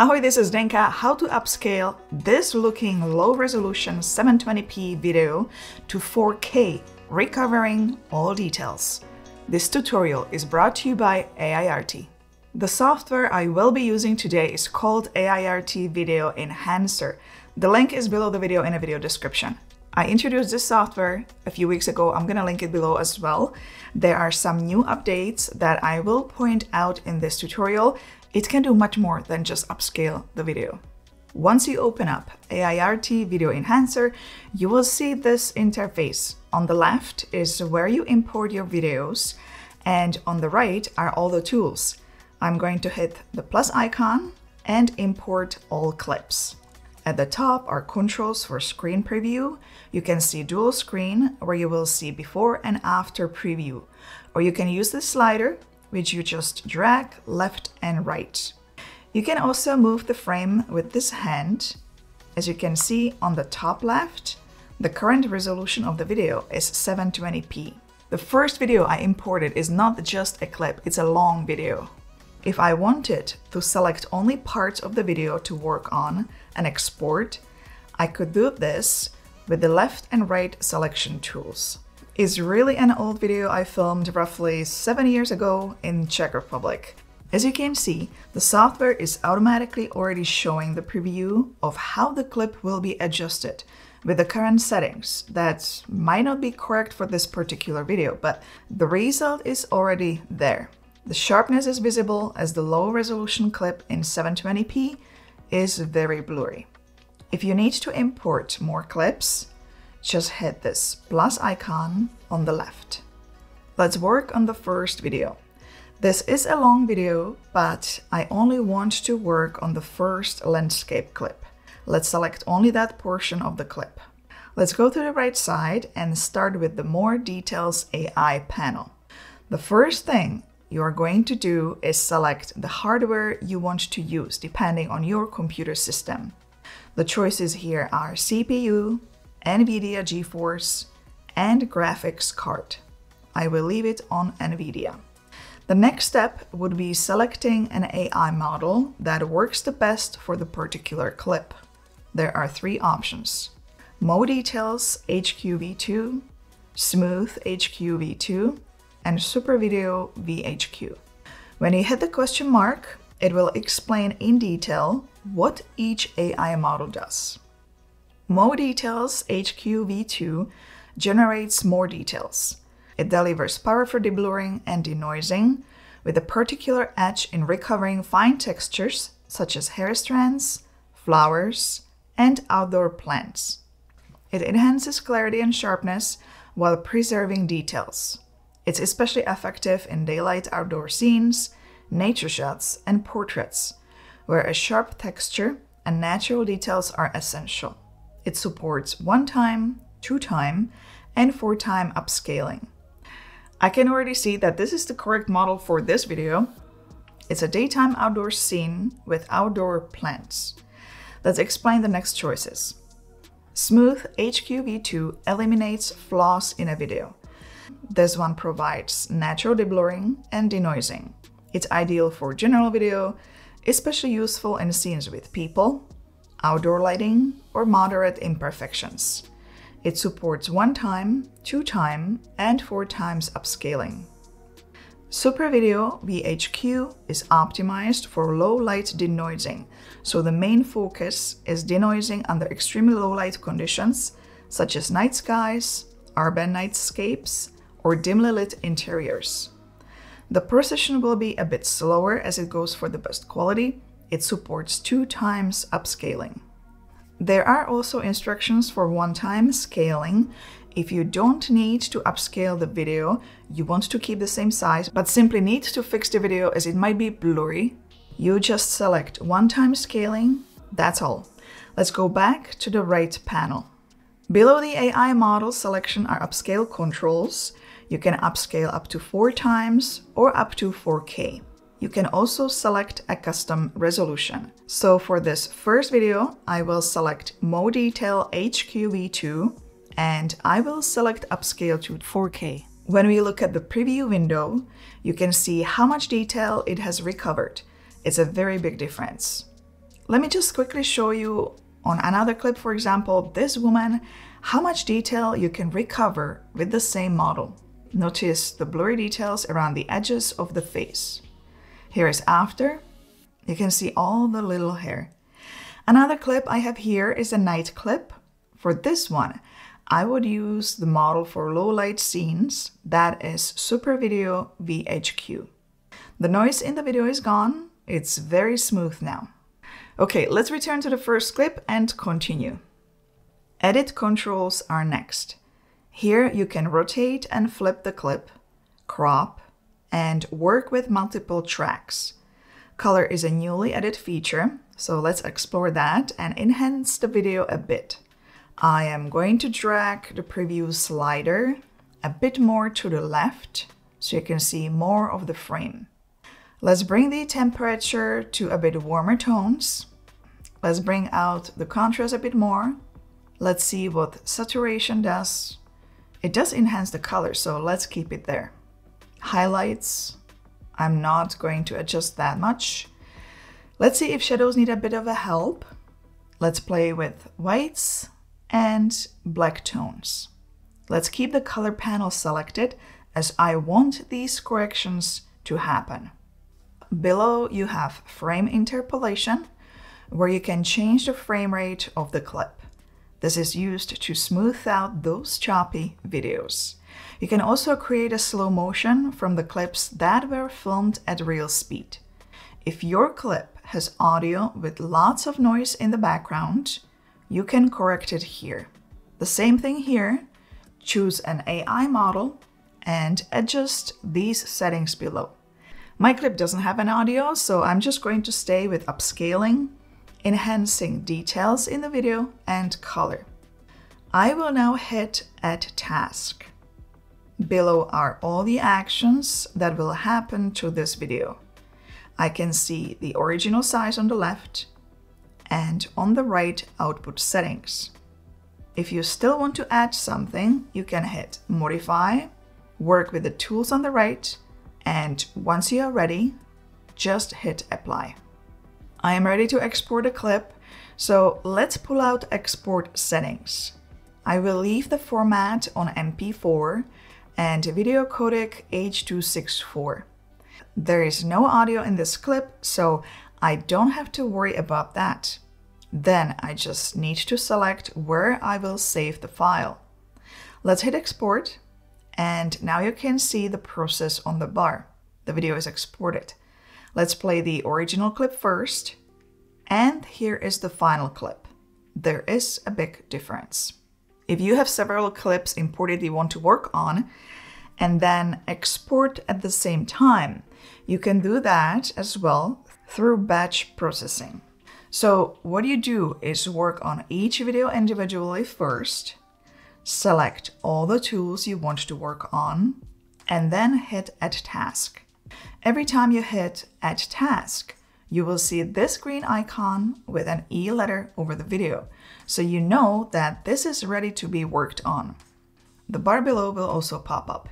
Ahoy, this is Zdenka. How to upscale this looking low resolution 720p video to 4K, recovering all details. This tutorial is brought to you by Aiarty. The software I will be using today is called Aiarty Video Enhancer. The link is below the video in a video description. I introduced this software a few weeks ago. I'm gonna link it below as well. There are some new updates that I will point out in this tutorial it can do much more than just upscale the video. Once you open up Aiarty Video Enhancer, you will see this interface. On the left is where you import your videos, and on the right are all the tools. I'm going to hit the plus icon and import all clips. At the top are controls for screen preview. You can see dual screen where you will see before and after preview. Or you can use the slider which you just drag left and right. You can also move the frame with this hand. As you can see on the top left, the current resolution of the video is 720p. The first video I imported is not just a clip, it's a long video. If I wanted to select only parts of the video to work on and export, I could do this with the left and right selection tools is really an old video I filmed roughly 7 years ago in Czech Republic. As you can see, the software is automatically already showing the preview of how the clip will be adjusted with the current settings that might not be correct for this particular video, but the result is already there. The sharpness is visible as the low resolution clip in 720p is very blurry. If you need to import more clips, just hit this plus icon on the left. Let's work on the first video. This is a long video, but I only want to work on the first landscape clip. Let's select only that portion of the clip. Let's go to the right side and start with the More Details AI panel. The first thing you are going to do is select the hardware you want to use depending on your computer system. The choices here are CPU, NVIDIA GeForce, and graphics card. I will leave it on NVIDIA. The next step would be selecting an AI model that works the best for the particular clip. There are three options. MoDetails HQV2, Smooth HQV2, and Super Video VHQ. When you hit the question mark, it will explain in detail what each AI model does. MoDetails HQV2 generates more details. It delivers power for deblurring and denoising, with a particular edge in recovering fine textures such as hair strands, flowers, and outdoor plants. It enhances clarity and sharpness while preserving details. It's especially effective in daylight outdoor scenes, nature shots, and portraits, where a sharp texture and natural details are essential. It supports one time, two time, and four time upscaling. I can already see that this is the correct model for this video. It's a daytime outdoor scene with outdoor plants. Let's explain the next choices. Smooth HQV2 eliminates flaws in a video. This one provides natural deblurring and denoising. It's ideal for general video, especially useful in scenes with people, outdoor lighting, or moderate imperfections. It supports one time, two time, and four times upscaling. Super Video VHQ is optimized for low light denoising, so the main focus is denoising under extremely low light conditions such as night skies, urban nightscapes, or dimly lit interiors. The precision will be a bit slower as it goes for the best quality, it supports two times upscaling. There are also instructions for one-time scaling. If you don't need to upscale the video, you want to keep the same size, but simply need to fix the video as it might be blurry, you just select one-time scaling, that's all. Let's go back to the right panel. Below the AI model selection are upscale controls. You can upscale up to 4 times or up to 4K. You can also select a custom resolution. So for this first video, I will select MoDetail HQV2 and I will select upscale to 4K. When we look at the preview window, you can see how much detail it has recovered. It's a very big difference. Let me just quickly show you on another clip, for example, this woman, how much detail you can recover with the same model. Notice the blurry details around the edges of the face. Here is after. You can see all the little hair. Another clip I have here is a night clip. For this one, I would use the model for low light scenes, that is Super Video VHQ. The noise in the video is gone, it's very smooth now. Okay, let's return to the first clip and continue. Edit controls are next. Here you can rotate and flip the clip, crop, and work with multiple tracks. Color is a newly added feature, so let's explore that and enhance the video a bit. I am going to drag the preview slider a bit more to the left so you can see more of the frame. Let's bring the temperature to a bit warmer tones. Let's bring out the contrast a bit more. Let's see what saturation does. It does enhance the color, so let's keep it there. Highlights, I'm not going to adjust that much. Let's see if shadows need a bit of a help. Let's play with whites and black tones. Let's keep the color panel selected as I want these corrections to happen. Below you have frame interpolation, where you can change the frame rate of the clip. This is used to smooth out those choppy videos. You can also create a slow motion from the clips that were filmed at real speed. If your clip has audio with lots of noise in the background, you can correct it here. The same thing here, choose an AI model and adjust these settings below. My clip doesn't have an audio, so I'm just going to stay with upscaling, enhancing details in the video, and color. I will now hit Add Task. Below are all the actions that will happen to this video. I can see the original size on the left and on the right output settings. If you still want to add something, you can hit Modify, work with the tools on the right, and once you are ready, just hit apply. I am ready to export a clip, so let's pull out export settings. I will leave the format on MP4 and video codec H.264. There is no audio in this clip, so I don't have to worry about that. Then I just need to select where I will save the file. Let's hit export and now you can see the process on the bar. The video is exported. Let's play the original clip first. And here is the final clip. There is a big difference. If you have several clips imported you want to work on, and then export at the same time, you can do that as well through batch processing. So what you do is work on each video individually first, select all the tools you want to work on, and then hit Add Task. Every time you hit Add Task, you will see this green icon with an E letter over the video, so you know that this is ready to be worked on. The bar below will also pop up.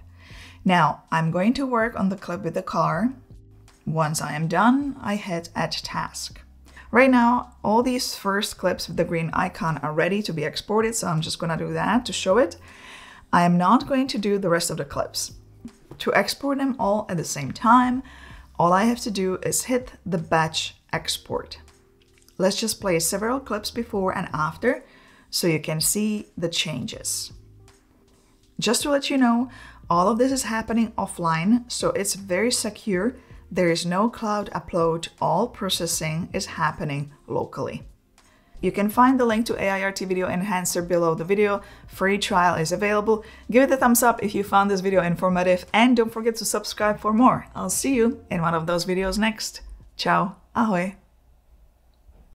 Now, I'm going to work on the clip with the car. Once I am done, I hit Add Task. Right now, all these first clips with the green icon are ready to be exported, so I'm just gonna do that to show it. I am not going to do the rest of the clips. To export them all at the same time, all I have to do is hit the batch export. Let's just play several clips before and after so you can see the changes. Just to let you know, all of this is happening offline, so it's very secure there is no cloud upload, all processing is happening locally. You can find the link to Aiarty Video Enhancer below the video. Free trial is available. Give it a thumbs up if you found this video informative and don't forget to subscribe for more. I'll see you in one of those videos next. Ciao, ahoy!